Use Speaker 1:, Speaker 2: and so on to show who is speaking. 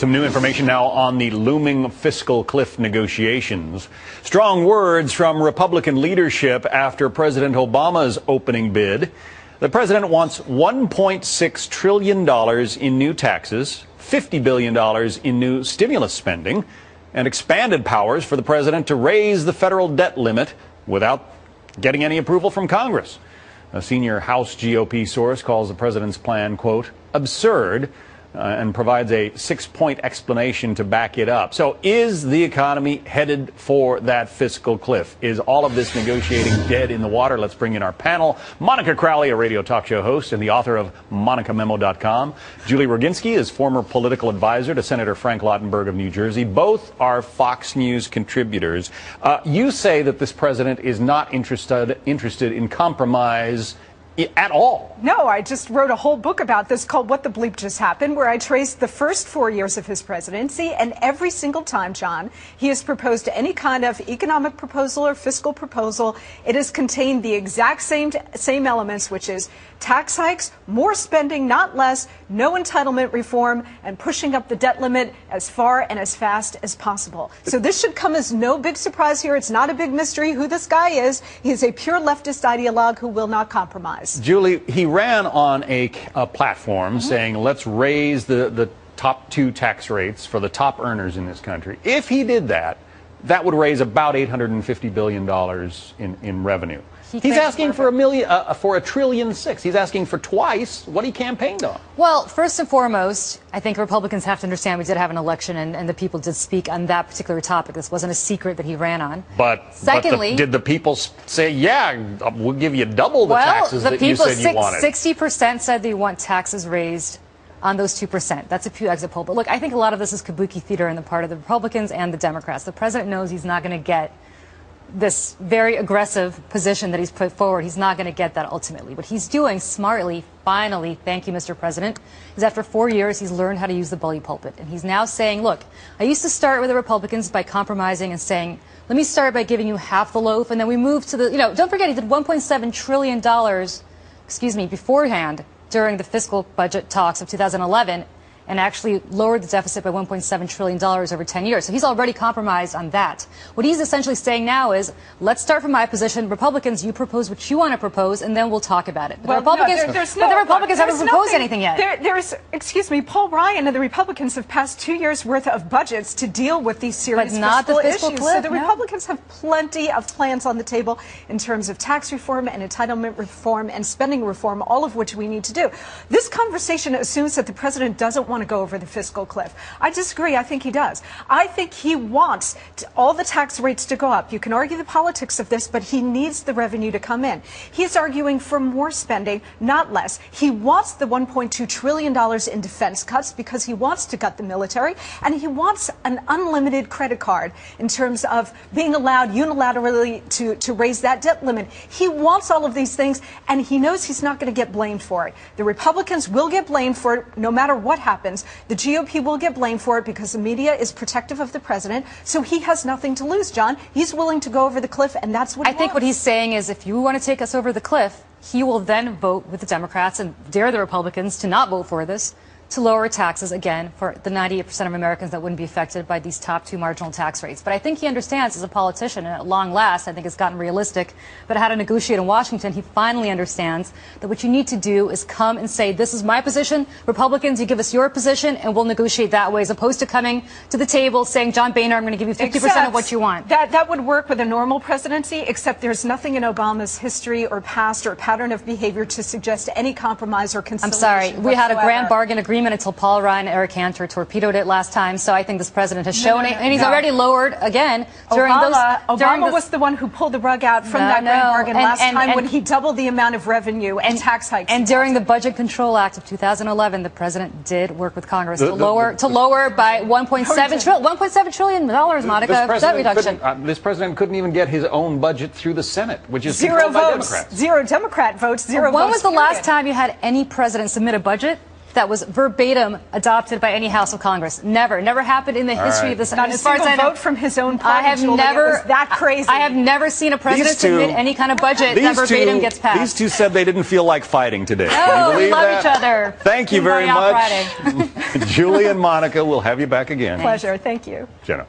Speaker 1: Some new information now on the looming fiscal cliff negotiations. Strong words from Republican leadership after President Obama's opening bid. The president wants $1.6 trillion in new taxes, $50 billion in new stimulus spending, and expanded powers for the president to raise the federal debt limit without getting any approval from Congress. A senior House GOP source calls the president's plan, quote, absurd uh, and provides a six point explanation to back it up. So, is the economy headed for that fiscal cliff? Is all of this negotiating dead in the water? Let's bring in our panel. Monica Crowley, a radio talk show host and the author of MonicaMemo.com. Julie Roginsky is former political advisor to Senator Frank Lautenberg of New Jersey. Both are Fox News contributors. Uh, you say that this president is not interested, interested in compromise at all.
Speaker 2: No, I just wrote a whole book about this called What the Bleep Just Happened, where I traced the first four years of his presidency. And every single time, John, he has proposed any kind of economic proposal or fiscal proposal, it has contained the exact same, same elements, which is tax hikes, more spending, not less, no entitlement reform, and pushing up the debt limit as far and as fast as possible. So this should come as no big surprise here. It's not a big mystery who this guy is. He is a pure leftist ideologue who will not compromise.
Speaker 1: Julie, he ran on a, a platform mm -hmm. saying, let's raise the, the top two tax rates for the top earners in this country. If he did that, that would raise about $850 billion in, in revenue. He He's asking for a million, uh, uh, for a trillion six. He's asking for twice what he campaigned on.
Speaker 3: Well, first and foremost, I think Republicans have to understand we did have an election and, and the people did speak on that particular topic. This wasn't a secret that he ran on.
Speaker 1: But, secondly, but the, did the people say, yeah, we'll give you double the
Speaker 3: well,
Speaker 1: taxes
Speaker 3: the
Speaker 1: that
Speaker 3: people,
Speaker 1: you said you wanted?
Speaker 3: 60% said they want taxes raised on those 2%. That's a Pew exit poll. But look, I think a lot of this is kabuki theater on the part of the Republicans and the Democrats. The president knows he's not going to get this very aggressive position that he's put forward. He's not going to get that ultimately. What he's doing smartly, finally, thank you, Mr. President, is after four years, he's learned how to use the bully pulpit. And he's now saying, look, I used to start with the Republicans by compromising and saying, let me start by giving you half the loaf. And then we move to the, you know, don't forget, he did $1.7 trillion, excuse me, beforehand during the fiscal budget talks of 2011 and actually lowered the deficit by $1.7 trillion over 10 years. So he's already compromised on that. What he's essentially saying now is, let's start from my position. Republicans, you propose what you want to propose, and then we'll talk about it. But well, the Republicans, no, there, no, the Republicans haven't proposed nothing, anything yet.
Speaker 2: There, there's, excuse me, Paul Ryan and the Republicans have passed two years' worth of budgets to deal with these serious
Speaker 3: but not
Speaker 2: fiscal,
Speaker 3: the fiscal
Speaker 2: issues.
Speaker 3: Cliff,
Speaker 2: so the
Speaker 3: no.
Speaker 2: Republicans have plenty of plans on the table in terms of tax reform and entitlement reform and spending reform, all of which we need to do. This conversation assumes that the president doesn't want to go over the fiscal cliff. I disagree. I think he does. I think he wants all the tax rates to go up. You can argue the politics of this, but he needs the revenue to come in. He's arguing for more spending, not less. He wants the $1.2 trillion in defense cuts because he wants to cut the military, and he wants an unlimited credit card in terms of being allowed unilaterally to, to raise that debt limit. He wants all of these things, and he knows he's not going to get blamed for it. The Republicans will get blamed for it no matter what happens. The GOP will get blamed for it because the media is protective of the president. So he has nothing to lose, John. He's willing to go over the cliff, and that's what
Speaker 3: I think
Speaker 2: wants.
Speaker 3: what he's saying is if you want to take us over the cliff, he will then vote with the Democrats and dare the Republicans to not vote for this to lower taxes again for the 98% of Americans that wouldn't be affected by these top two marginal tax rates. But I think he understands as a politician, and at long last, I think it's gotten realistic, but how to negotiate in Washington, he finally understands that what you need to do is come and say, this is my position. Republicans, you give us your position, and we'll negotiate that way, as opposed to coming to the table saying, John Boehner, I'm going to give you 50% except of what you want.
Speaker 2: That, that would work with a normal presidency, except there's nothing in Obama's history or past or pattern of behavior to suggest any compromise or conciliation.
Speaker 3: I'm sorry.
Speaker 2: Whatsoever.
Speaker 3: We had a grand bargain agreement agreement until Paul Ryan and Eric Cantor torpedoed it last time. So I think this president has shown no, no, no, it, and he's already lowered again during
Speaker 2: Obama,
Speaker 3: those.
Speaker 2: During Obama was the one who pulled the rug out from that grand bargain and, last and, time and, when he doubled the amount of revenue and, tax hikes.
Speaker 3: And during the Budget Control Act of 2011, the president did work with Congress the, to the, lower the, to lower by 1.7 trillion 1.7 trillion dollars, Monica, debt reduction.
Speaker 1: Uh, this president couldn't even get his own budget through the Senate, which is
Speaker 2: zero
Speaker 1: votes,
Speaker 2: zero Democrat votes, zero.
Speaker 3: When
Speaker 2: votes,
Speaker 3: was the
Speaker 2: period.
Speaker 3: last time you had any president submit a budget? That was verbatim adopted by any House of Congress. Never, never happened in the history
Speaker 1: right.
Speaker 3: of this.
Speaker 2: Not a
Speaker 3: as far as
Speaker 2: single
Speaker 3: I know,
Speaker 2: vote from his own party.
Speaker 3: I have
Speaker 2: Julie.
Speaker 3: Never
Speaker 2: that crazy.
Speaker 3: I have never seen a president
Speaker 1: two-
Speaker 3: submit any kind of budget that verbatim
Speaker 1: two,
Speaker 3: gets passed.
Speaker 1: These two said they didn't feel like fighting today. Oh, Can
Speaker 3: Oh,
Speaker 1: you
Speaker 3: we
Speaker 1: believe
Speaker 3: love
Speaker 1: that?
Speaker 3: each other.
Speaker 1: Thank you very much. Julie and Monica, we'll have you back again.
Speaker 2: Pleasure. Thank you.
Speaker 1: Jenna.